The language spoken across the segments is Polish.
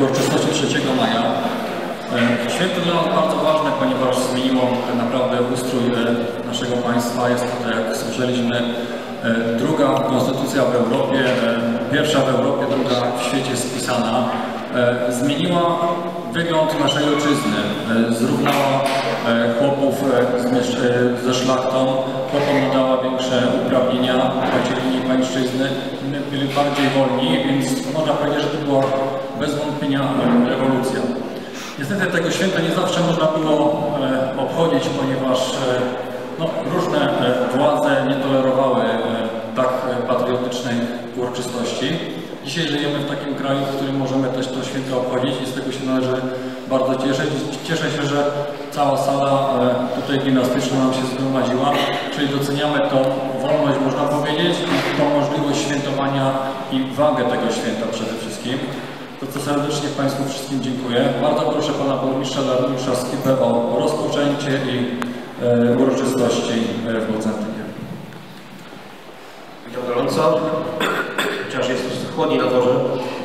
uroczystości 3 maja. E, Święto dla nas bardzo ważne, ponieważ zmieniło tak naprawdę ustrój e, naszego państwa. Jest to, tak jak słyszeliśmy, e, druga konstytucja w Europie, pierwsza w Europie, druga w świecie spisana. Zmieniła wygląd naszej ojczyzny, e, zrównała e, chłopów e, ze szlachtą, chłopom nadała większe uprawnienia linii pańszczyzny, byli bardziej wolni, więc można powiedzieć, że to była bez wątpienia rewolucja. Niestety tego święta nie zawsze można było obchodzić, ponieważ no, różne władze nie tolerowały tak patriotycznej uroczystości. Dzisiaj żyjemy w takim kraju, w którym możemy też to święto obchodzić i z tego się należy bardzo cieszyć. Cieszę się, że cała sala e, tutaj gimnastyczna nam się zgromadziła, czyli doceniamy tą wolność, można powiedzieć, i tą możliwość świętowania i wagę tego święta przede wszystkim. To co serdecznie Państwu wszystkim dziękuję. Bardzo proszę Pana Burmistrza Dariusza Skipę o rozpoczęcie i e, uroczystości e, w Bocentynie. Witam gorąco, jest chłodniej na dworze.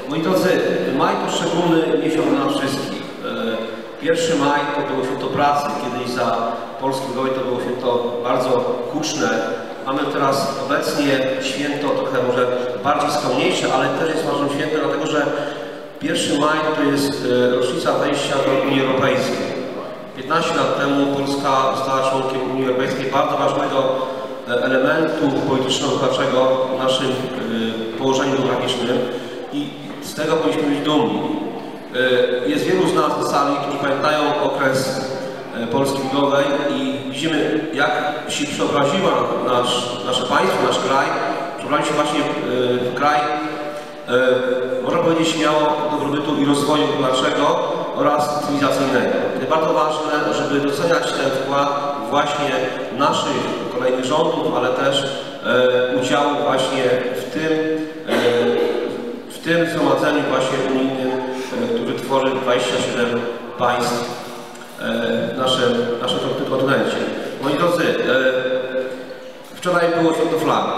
Moi drodzy, maj to szczególny miesiąc dla wszystkich. E, 1 maj to było święto pracy, kiedyś za Polski Ludowej to było święto bardzo huczne. Mamy teraz obecnie święto trochę może bardziej skromniejsze, ale też jest ważnym świętem, dlatego że 1 maj to jest e, rocznica wejścia do Unii Europejskiej. 15 lat temu Polska została członkiem Unii Europejskiej, bardzo ważnego e, elementu polityczno-wychowawczego w naszym położeniu geograficznym i z tego powinniśmy być dumni. E, Jest wielu z nas na sali, którzy pamiętają okres e, Polski Ludowej i widzimy, jak się przeobraziła nasz, nasze państwo, nasz kraj, przeobraził się właśnie e, w kraj można powiedzieć śmiało dobrobytu i rozwoju gospodarczego oraz cywilizacyjnego. Bardzo ważne, żeby doceniać ten wkład właśnie naszych kolejnych rządów, ale też e, udziału właśnie w tym, e, w tym zgromadzeniu właśnie unijnym, e, który tworzy 27 państw w naszym, naszym kontynencie. Moi drodzy, Wczoraj było święto flagi.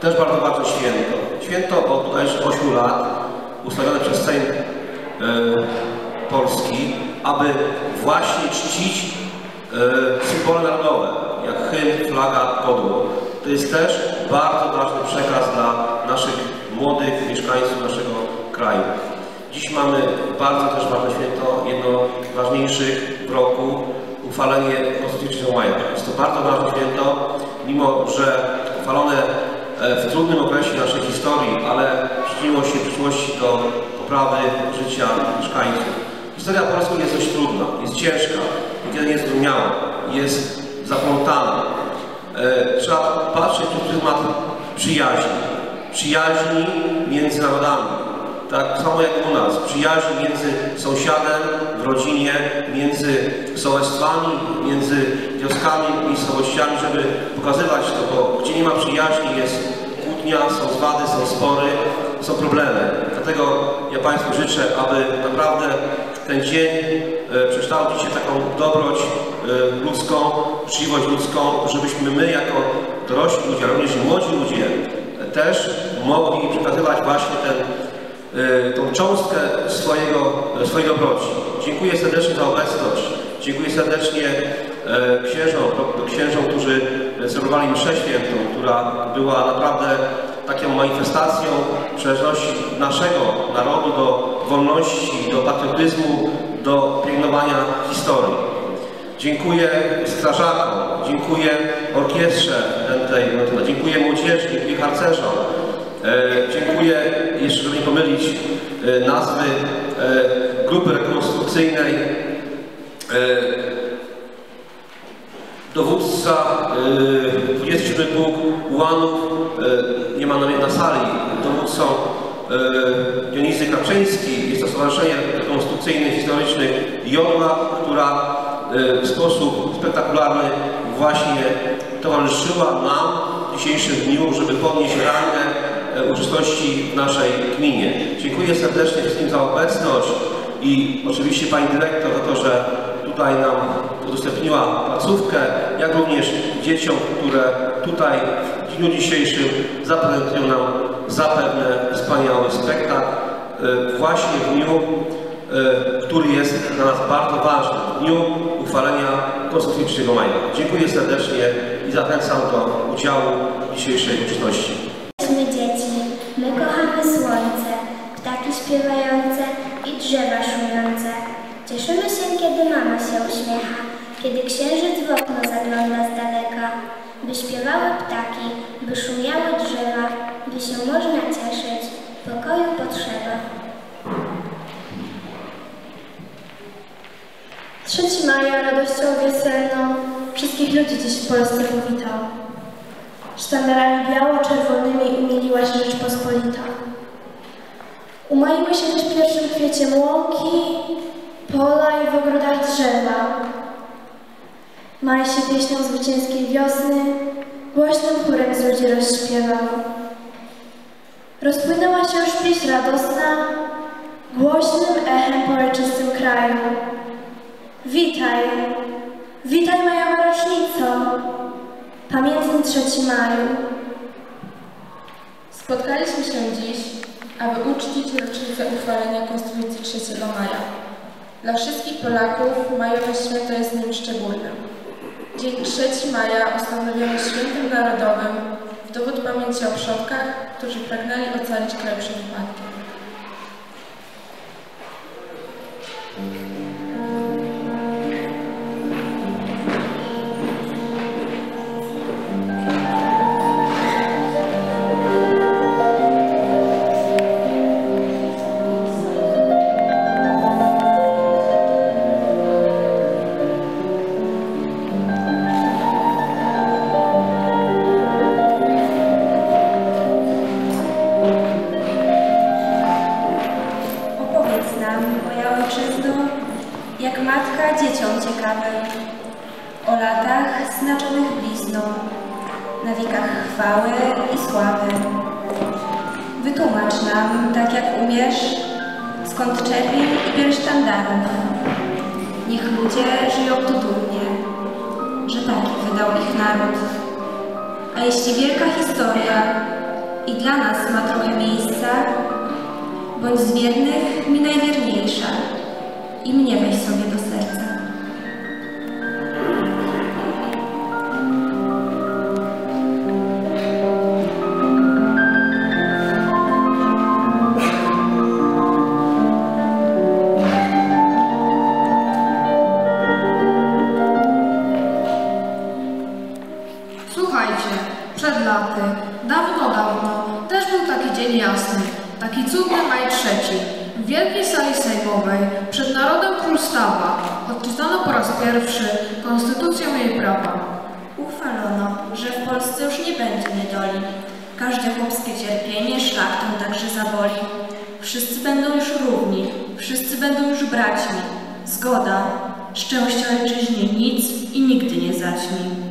Też bardzo ważne święto. Święto od bodajże 8 lat ustawione przez Sejm Polski, aby właśnie czcić symbole narodowe, jak hymn, flaga, godło. To jest też bardzo ważny przekaz dla naszych młodych mieszkańców naszego kraju. Dziś mamy bardzo też ważne święto, jedno z ważniejszych w roku, uchwalenie Konstytucji 3 maja. Jest to bardzo ważne święto, mimo że uchwalone e, w trudnym okresie naszej historii, ale przyczyniło się w przyszłości do poprawy życia mieszkańców. Historia Polski jest dość trudna, jest ciężka, niekiedy niezrozumiała, jest zaplątana. E, Trzeba patrzeć przez pryzmat przyjaźni, przyjaźni między narodami. Tak samo jak u nas, przyjaźni między sąsiadem, w rodzinie, między sołectwami, między wioskami, miejscowościami, żeby pokazywać to, bo gdzie nie ma przyjaźni jest kłótnia, są zwady, są spory, są problemy. Dlatego ja Państwu życzę, aby naprawdę ten dzień e, przekształcić się taką dobroć e, ludzką, uczciwość ludzką, żebyśmy my jako dorośli ludzie, ale również młodzi ludzie e, też mogli przekazywać właśnie ten y, tą cząstkę swojego, swojej dobroci. Dziękuję serdecznie za obecność. Dziękuję serdecznie e, księżom, pro- księżom, którzy celebrowali mszę świętą, która była naprawdę taką manifestacją przynależności naszego narodu do wolności, do patriotyzmu, do pielęgnowania historii. Dziękuję strażakom, dziękuję orkiestrze tej, tej dziękuję młodzieży, dziękuję harcerzom, e, dziękuję, jeszcze żeby nie pomylić e, nazwy e, grupy rekonstrukcyjnej, e, dowódca e, 27 Pułk Ułanów, e, nie ma na, sali, dowódcą e, Dionizy Kaczyński, jest to Stowarzyszenie Rekonstrukcyjne Historyczne Jodła, która w sposób spektakularny właśnie towarzyszyła nam w dzisiejszym dniu, żeby podnieść rangę uczestności w naszej gminie. Dziękuję serdecznie wszystkim za obecność i oczywiście Pani Dyrektor za to, że tutaj nam udostępniła placówkę, jak również dzieciom, które tutaj w dniu dzisiejszym zaprezentują nam zapewne wspaniały spektakl e, właśnie w dniu, e, który jest dla nas bardzo ważny, w dniu uchwalenia Konstytucji 3 maja. Dziękuję serdecznie i zachęcam do udziału w dzisiejszej uczciwości. Jesteśmy dzieci, my kochamy słońce, ptaki śpiewające i drzewa szumiące. Cieszymy się, mama się uśmiecha, kiedy księżyc w okno zagląda z daleka. By śpiewały ptaki, by szumiały drzewa, by się można cieszyć, pokoju potrzeba. 3 maja radością wiosenną wszystkich ludzi dziś w Polsce powitał. Sztandarami biało-czerwonymi umiliła się Rzeczpospolita. Umaiły się też pierwszym kwieciem łąki, pola i w ogrodach drzewa. Maj się pieśnią zwycięskiej wiosny, głośnym chórem z ludzi rozśpiewał. Rozpłynęła się już pieśń radosna, głośnym echem po ojczystym kraju. Witaj, witaj moja rocznico, pamiętny 3 maju. Spotkaliśmy się dziś, aby uczcić rocznicę uchwalenia Konstytucji 3 maja. Dla wszystkich Polaków majowe święto jest dniem szczególnym. Dzień 3 maja ustanowiono świętem narodowym w dowód pamięci o przodkach, którzy pragnęli ocalić kraj przed upadkiem. Skąd czerwień i biel sztandarów. Niech ludzie żyją tu dumnie, że taki wydał ich naród. A jeśli wielka historia i dla nas ma trochę miejsca, bądź z wiernych mi najwierniejsza i mnie weź sobie laty, dawno, dawno, też był taki dzień jasny, taki cudny maj trzeci. W wielkiej sali sejmowej, przed narodem król stawa, odczytano po raz pierwszy konstytucję jej prawa. Uchwalono, że w Polsce już nie będzie niedoli. Każde chłopskie cierpienie szlachtę także zaboli. Wszyscy będą już równi, wszyscy będą już braćmi. Zgoda, szczęścia ojczyźnie nic i nigdy nie zaćmi.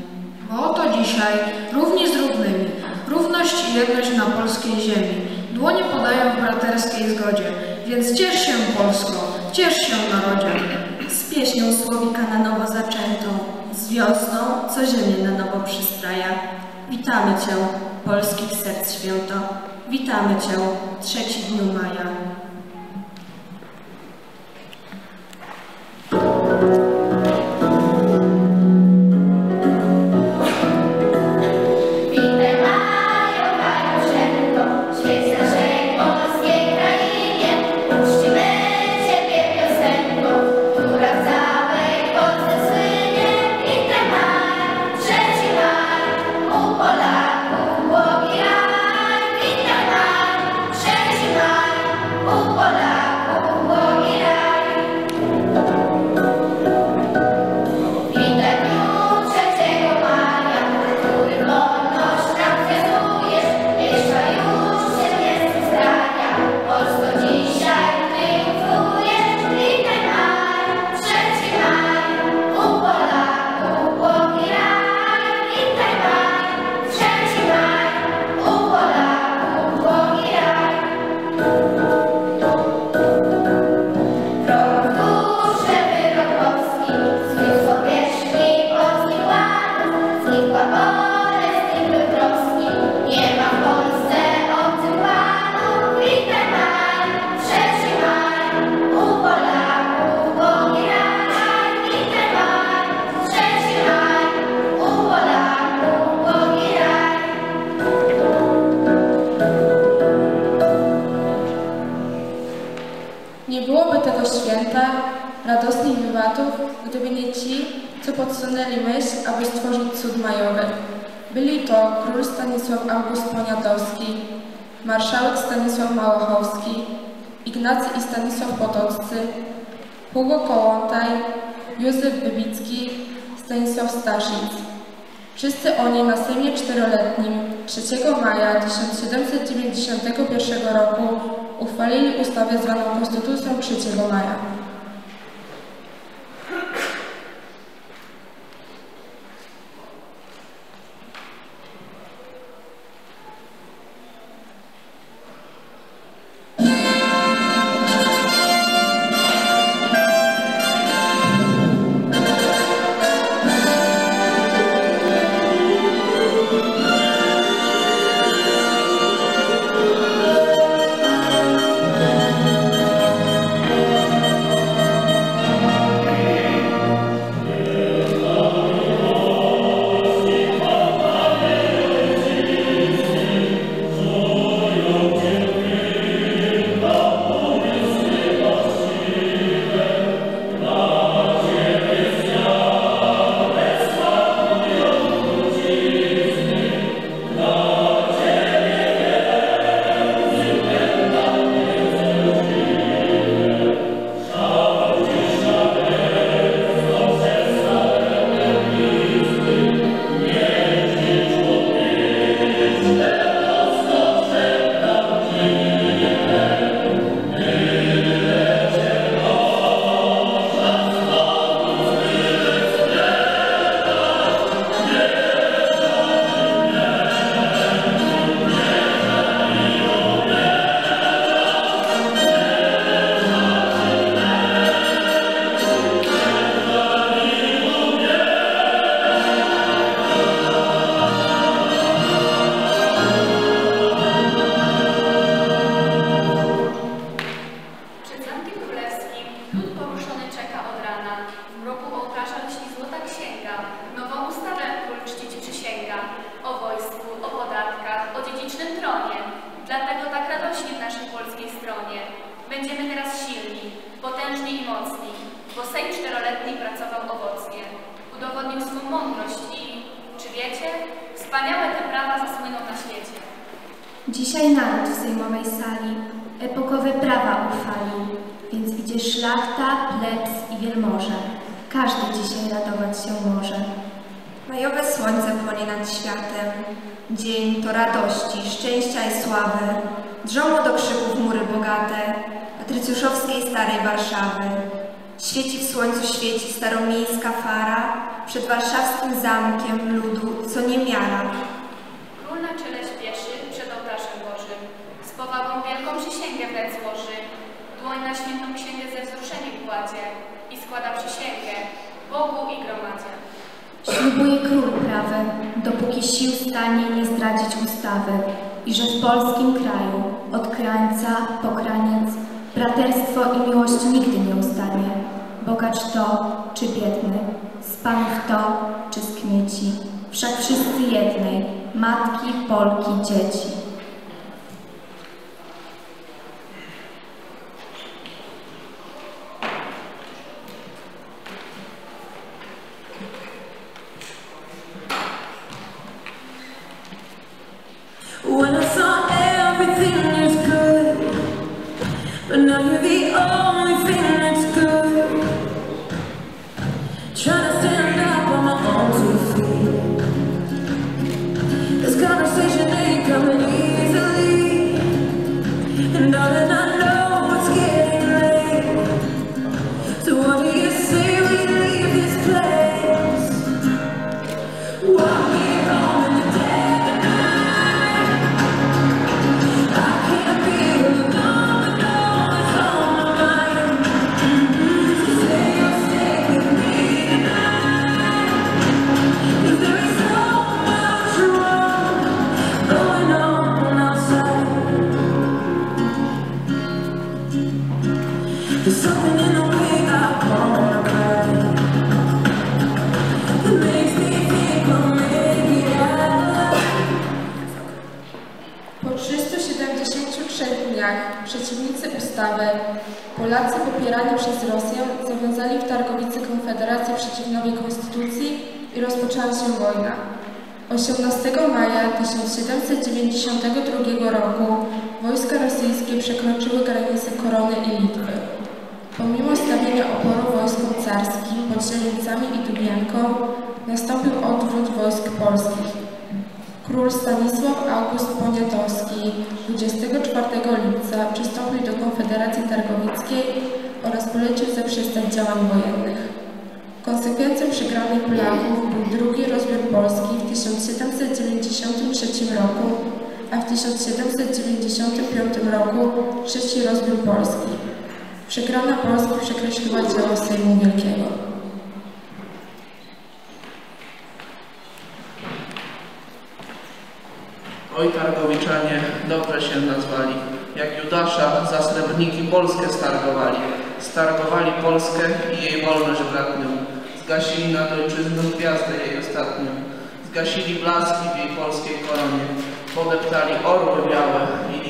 Bo oto dzisiaj równi z równymi, równość i jedność na polskiej ziemi. Dłonie podają w braterskiej zgodzie, więc ciesz się Polsko, ciesz się narodzie. Z pieśnią słowika na nowo zaczętą, z wiosną, co ziemię na nowo przystraja. Witamy Cię, polskich serc święto, witamy Cię, trzeci dniu maja. Stanisław Potoccy, Hugo Kołłątaj, Józef Wybicki, Stanisław Staszic. Wszyscy oni na Sejmie Czteroletnim 3 maja 1791 roku uchwalili ustawę zwaną Konstytucją 3 maja. Dzisiaj naród w sejmowej sali epokowe prawa uchwali, więc idzie szlachta, plebs i wielmoże. Każdy dzisiaj radować się może. Majowe słońce płonie nad światem. Dzień to radości, szczęścia i sławy. Drżą do krzyków mury bogate, patrycjuszowskiej starej Warszawy. Świeci w słońcu świeci staromiejska fara, przed warszawskim zamkiem ludu, co nie miara. Dłoń na świętą księgę ze wzruszeniem kładzie i składa przysięgę Bogu i gromadzie. Ślubuje król prawy, dopóki sił stanie nie zdradzić ustawy i że w polskim kraju od krańca po kraniec braterstwo i miłość nigdy nie ustanie. Bogacz to czy biedny, z panów to czy z kmieci, wszak wszyscy jednej, matki, Polki, dzieci. 18 maja 1792 roku wojska rosyjskie przekroczyły granice Korony i Litwy. Pomimo stawienia oporu wojskom carskim pod Zieleńcami i Dubianką, nastąpił odwrót wojsk polskich. Król Stanisław August Poniatowski 24 lipca przystąpił do Konfederacji Targowickiej oraz polecił zaprzestać działań wojennych. Konsekwencją przegranej Polaków był drugi rozbiór Polski w 1793 roku, a w 1795 roku trzeci rozbiór Polski. Przegrana Polski przekreśliła dzieło Sejmu Wielkiego. Oj Targowiczanie, dobrze się nazwali. Jak Judasza za srebrniki Polskę stargowali. Stargowali Polskę i jej wolność bratnią. Zgasili nad ojczyzną gwiazdę jej ostatnią. Zgasili blaski w jej polskiej koronie. Podeptali orły białe i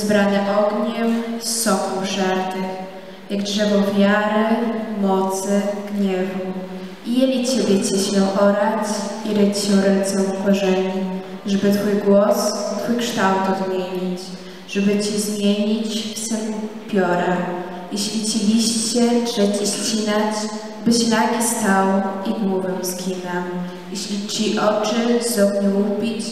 wezbrane ogniem z soku żartych, jak drzewo wiary, mocy, gniewu. I jeli Ciebie cieślą orać i ryć się ręce korzeni, żeby Twój głos, Twój kształt odmienić, żeby Ci zmienić w sen jeśli Ci liście trzeci ścinać, byś nagi stał i głowę skinam. Jeśli ci oczy z ogniu łupić,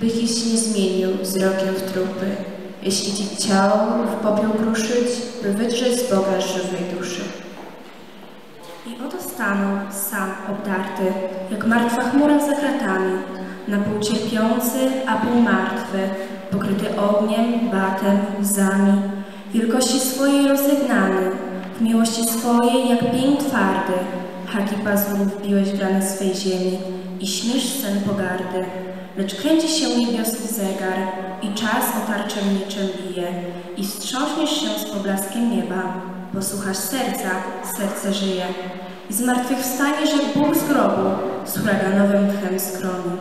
bych ich nie zmienił wzrokiem w trupy. Jeśli ci ciało w popiół kruszyć, by wydrzeć z Boga żywej duszy. I oto stanął sam obdarty, jak martwa chmura za kratami, na pół cierpiący, a pół martwy, pokryty ogniem, batem, łzami, wielkości swojej rozegnany, w miłości swojej jak pień twardy, haki pazurów biłeś w rany swej ziemi i śmiesz sen pogardy. Lecz kręci się niebiosny zegar i czas otarczem mieczem bije i wstrząśniesz się z poblaskiem nieba, posłuchasz serca, serce żyje i z martwych wstaniesz jak Bóg z grobu z huraganowym tchem skroni.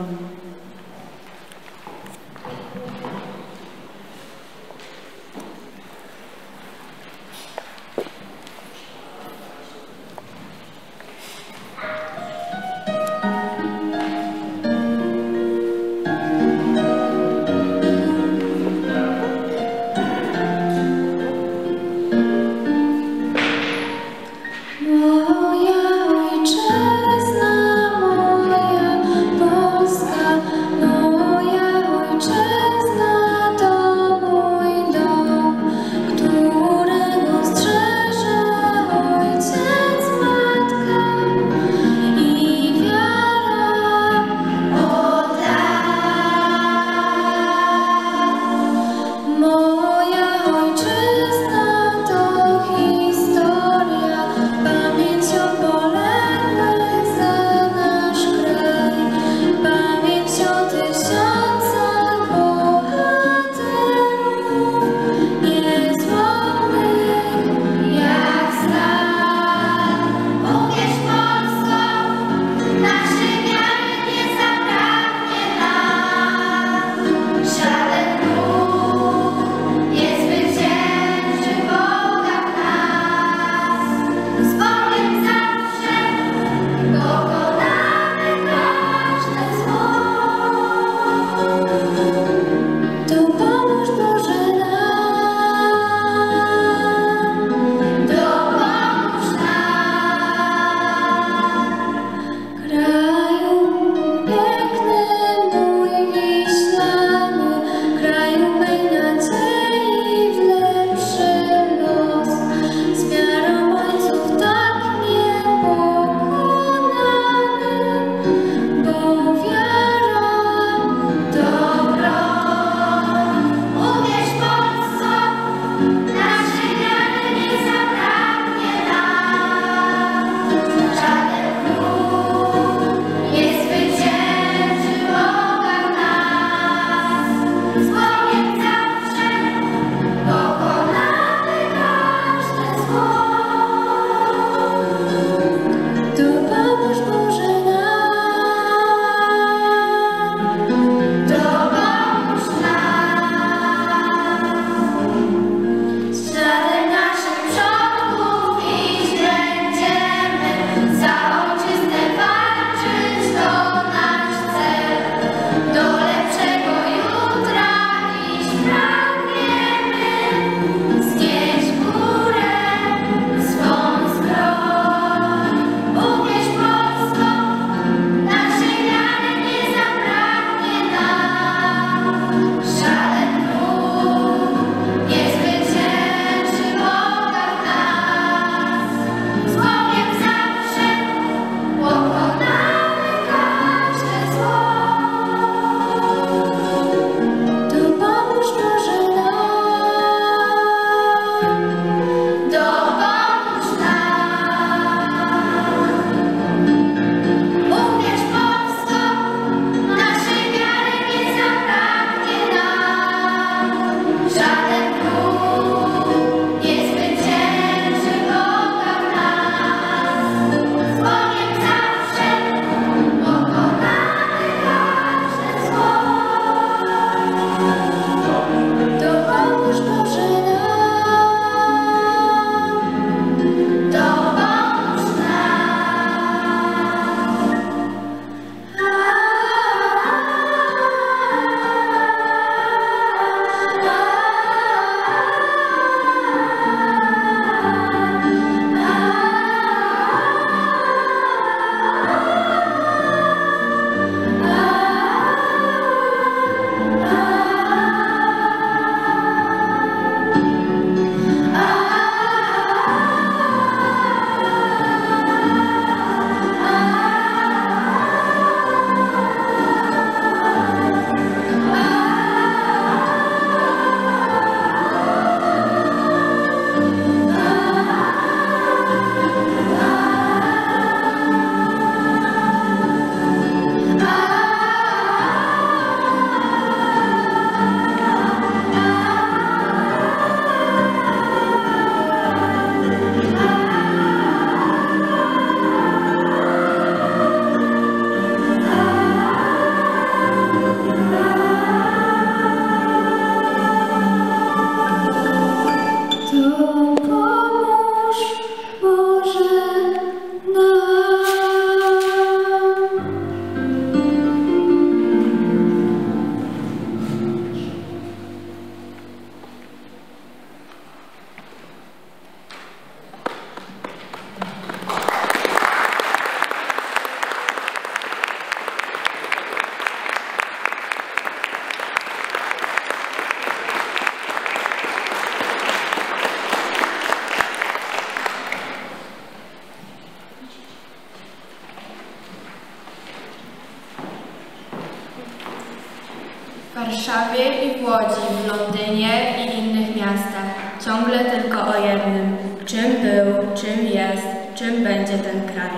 Warszawie i w Łodzi, w Londynie i innych miastach. Ciągle tylko o jednym. Czym był, czym jest, czym będzie ten kraj.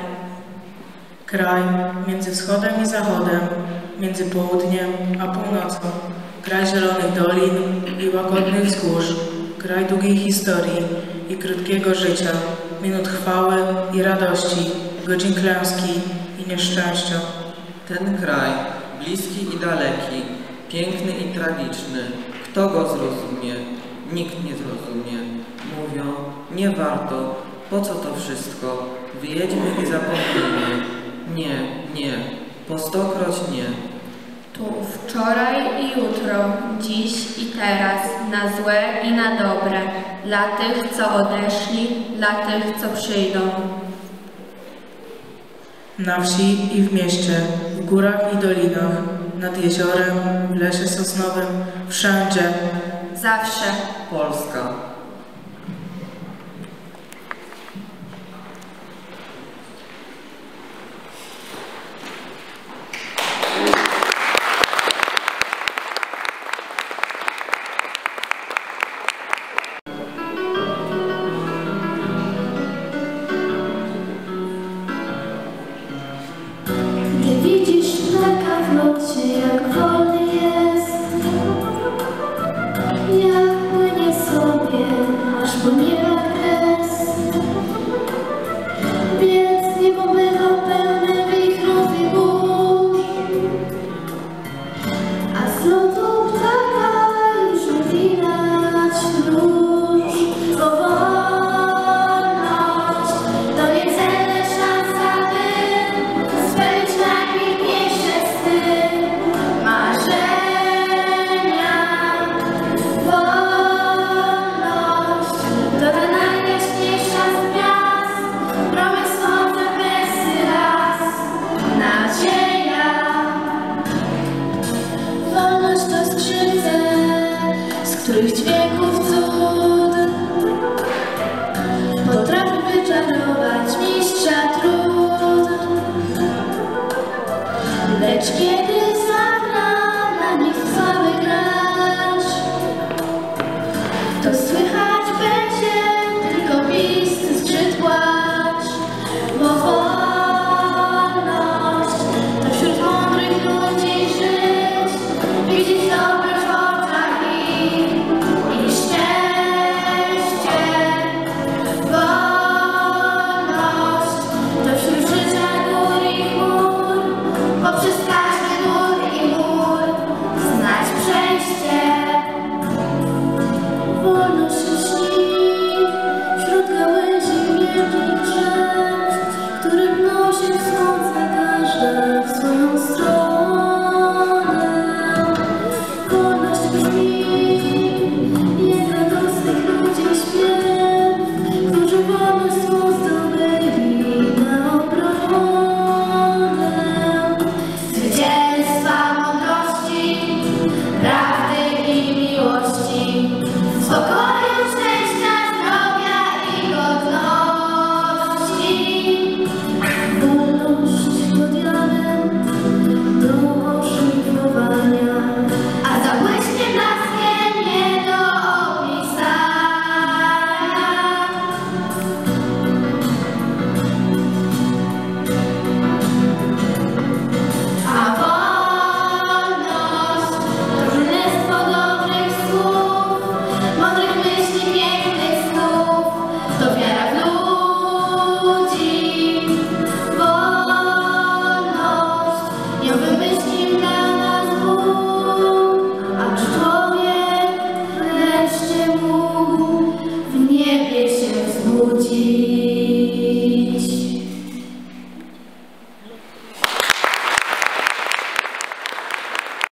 Kraj między wschodem i zachodem, między południem a północą. Kraj zielonych dolin i łagodnych wzgórz. Kraj długiej historii i krótkiego życia, minut chwały i radości, godzin klęski i nieszczęścia. Ten kraj, bliski i daleki, piękny i tragiczny, kto go zrozumie? Nikt nie zrozumie. Mówią, nie warto, po co to wszystko? Wyjedźmy i zapomnijmy. Nie, nie, po stokroć nie. Tu wczoraj i jutro, dziś i teraz, na złe i na dobre, dla tych, co odeszli, dla tych, co przyjdą. Na wsi i w mieście, w górach i dolinach, nad jeziorem, w lesie sosnowym, wszędzie. Zawsze. Polska.